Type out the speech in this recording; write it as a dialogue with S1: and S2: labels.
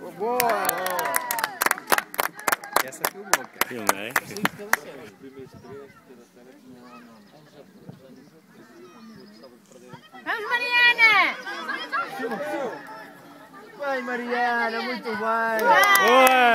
S1: Oh, boa! Oh.
S2: Essa é filmou, cara.
S3: Filmei. Né? Os primeiros três, tá pela série. Não, não. Né?
S4: Vamos, Mariana!
S1: Vai, Mariana, muito bem! Boa!